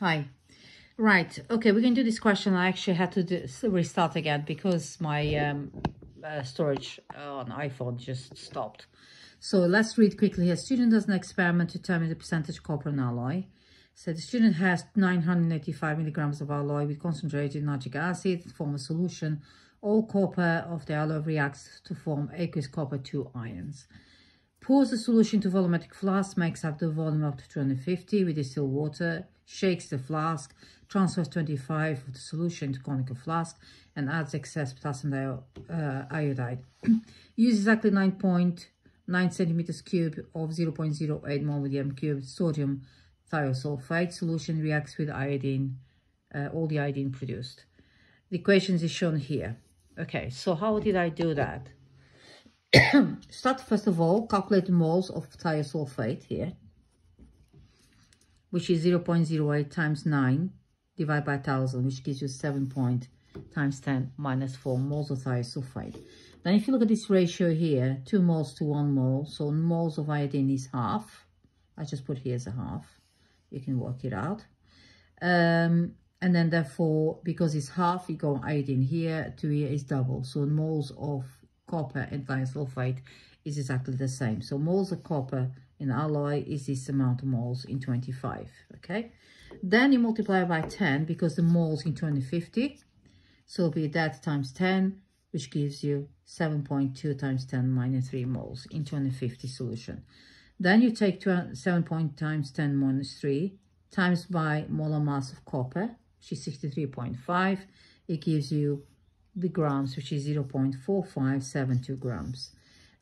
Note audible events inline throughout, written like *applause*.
Hi. Right. Okay, we're going to do this question. I actually had to do, restart again because my um, uh, storage on iPhone just stopped. So let's read quickly here. Student does an experiment to determine the percentage copper in alloy. So the student has 985 milligrams of alloy with concentrated nitric acid to form a solution. All copper of the alloy reacts to form aqueous copper 2 ions. Pours the solution to volumetric flask, makes up the volume up to 250 with distilled water, shakes the flask, transfers 25 of the solution to conical flask, and adds excess potassium uh, iodide. *clears throat* Use exactly 9.9 centimeters cube of 0.08 mole medium cube sodium thiosulfate solution reacts with iodine, uh, all the iodine produced. The equations is shown here. Okay, so how did I do that? *coughs* Start first of all, calculate moles of thiosulfate here, which is 0 0.08 times 9 divided by 1000, which gives you 7 point times 10 minus 4 moles of thiosulfate. Then if you look at this ratio here, 2 moles to 1 mole, so moles of iodine is half. I just put here as a half. You can work it out. Um, and then therefore, because it's half, you go iodine here to here is double. So moles of copper and thiosulfate is exactly the same. So moles of copper in alloy is this amount of moles in 25, okay? Then you multiply by 10 because the moles in 250. So be that times 10, which gives you 7.2 times 10 minus 3 moles in 250 solution. Then you take 7 point times 10 minus 3 times by molar mass of copper, which is 63.5. It gives you the grams, which is 0.4572 grams.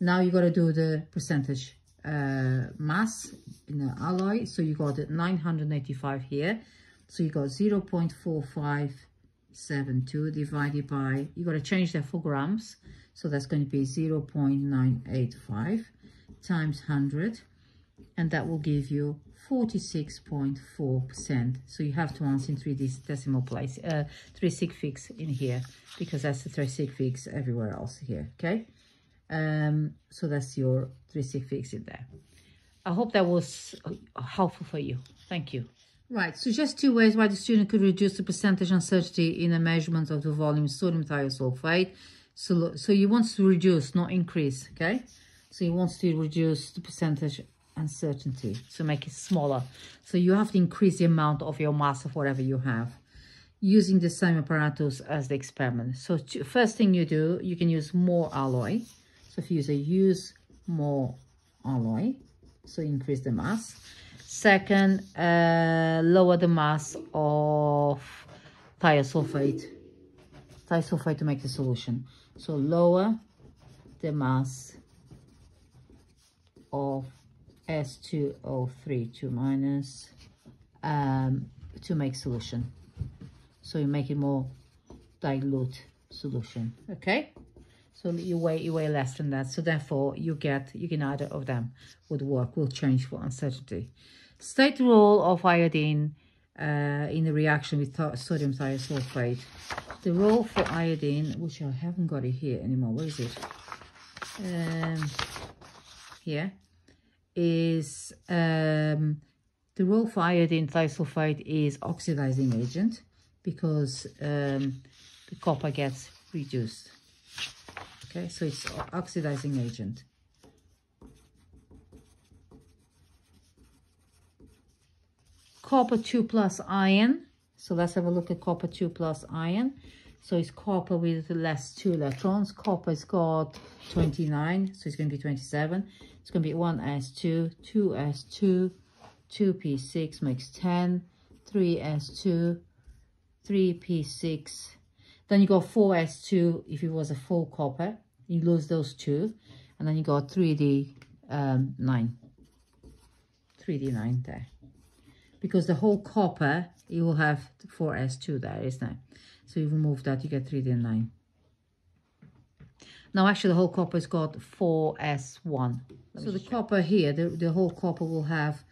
Now you got to do the percentage uh, mass in the alloy. So you got it 985 here. So you got 0 0.4572 divided by, you got to change that for grams. So that's going to be 0 0.985 times 100. And that will give you 46.4%. So you have to answer in three decimal place, uh, three sig figs in here, because that's the three sig figs everywhere else here, okay? Um, so that's your three sig figs in there. I hope that was helpful for you. Thank you. Right, so just two ways why the student could reduce the percentage uncertainty in the measurement of the volume sodium thiosulfate. So, so you want to reduce, not increase, okay? So you want to reduce the percentage uncertainty, to make it smaller. So you have to increase the amount of your mass of whatever you have using the same apparatus as the experiment. So first thing you do, you can use more alloy. So if you use a use more alloy, so increase the mass. Second, uh, lower the mass of thiosulfate, thiosulfate to make the solution. So lower the mass of S2O3, 2 minus, um, to make solution. So you make it more dilute solution, okay? So you weigh, you weigh less than that. So therefore you get, you can either of them would work, will change for uncertainty. State role of iodine uh, in the reaction with sodium thiosulfate. The role for iodine, which I haven't got it here anymore, where is it? Um, here is um, the role for iodine thiosulfate is oxidizing agent because um, the copper gets reduced. Okay, so it's oxidizing agent. Copper 2 plus ion. So let's have a look at copper 2 plus ion. So it's copper with the less two electrons. Copper's got 29, so it's going to be 27. It's going to be 1s2, 2s2, 2p6 makes 10, 3s2, 3p6. Then you got 4s2 if it was a full copper. You lose those two. And then you got 3d9. Um, 3d9 there. Because the whole copper, you will have 4s2 there, isn't it? So you remove that, you get 3d9. Now, actually, the whole copper has got 4s1. So the copper here, the, the whole copper will have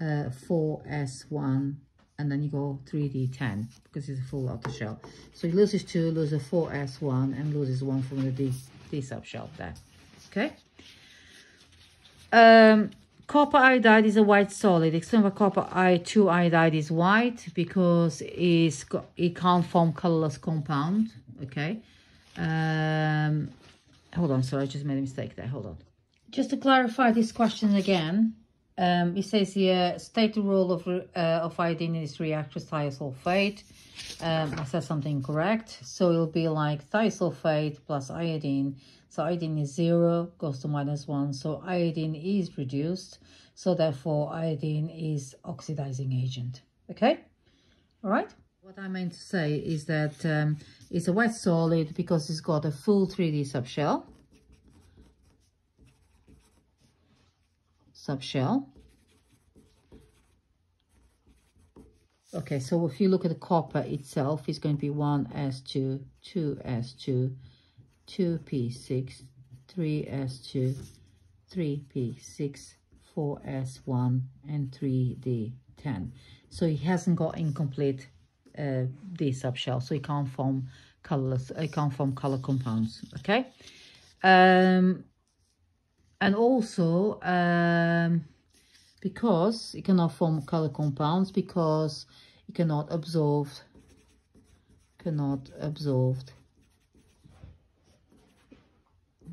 uh, 4s1 and then you go 3d10 because it's a full outer shell. So it loses 2, loses 4s1 and loses 1 from the d, d subshell there. Okay? Um, copper iodide is a white solid. Explain why copper I2 iodide is white because it's got, it can't form colorless compound. Okay. Um, hold on, sorry, I just made a mistake there. Hold on. Just to clarify this question again, um, it says here, state the role of, uh, of iodine in this reaction thiosulfate. Um, I said something correct. So it'll be like thiosulfate plus iodine. So iodine is zero, goes to minus one. So iodine is reduced. So therefore iodine is oxidizing agent. Okay? All right? What I meant to say is that um, it's a wet solid because it's got a full 3D subshell. Subshell. Okay, so if you look at the copper itself, it's going to be 1s2, 2s2, 2p6, 3s2, 3p6, 4s1, and 3d10. So it hasn't got incomplete uh, D subshell, so it can't form colors. it can't form color compounds, okay? Um, and also, um, because it cannot form color compounds, because it cannot absorb, cannot absorb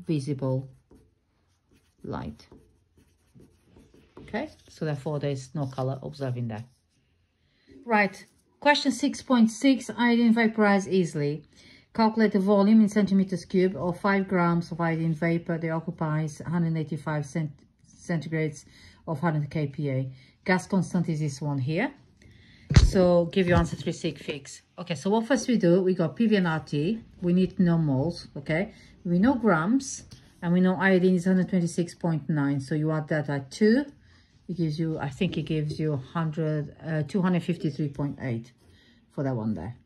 visible light. Okay, so therefore there's no color observing there. Right, Question 6.6, iodine vaporize easily. Calculate the volume in centimeters cube of 5 grams of iodine vapor that occupies 185 cent centigrades of 100 kPa. Gas constant is this one here. So give your answer 3 sig figs. Okay, so what first we do, we got PV and RT. We need know moles, okay? We know grams and we know iodine is 126.9. So you add that at 2 it gives you, I think it gives you 100, uh, 253.8 for that one there.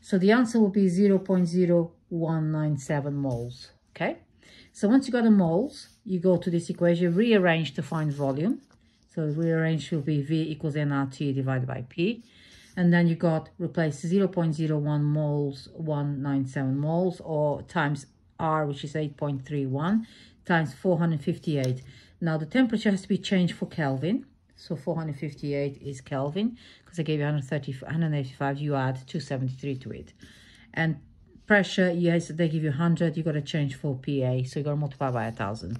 So the answer will be 0 0.0197 moles, okay? So once you got the moles, you go to this equation, rearrange to find volume. So rearrange will be V equals nRT divided by P. And then you got replace 0 0.01 moles, 197 moles, or times R, which is 8.31, times 458. Now the temperature has to be changed for Kelvin. So 458 is Kelvin because I gave you 130, 185, you add 273 to it. And pressure, yes, they give you 100, you got to change for PA. So you got to multiply by 1,000.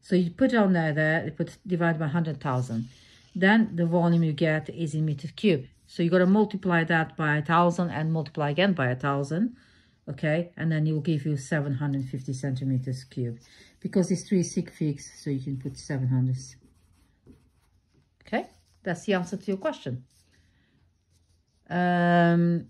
So you put it on there, there, you put divide by 100,000. Then the volume you get is in meters cube. So you got to multiply that by 1,000 and multiply again by 1,000 okay? And then it will give you 750 centimeters cube. Because it's three sig figs so you can put 700 okay? That's the answer to your question. Um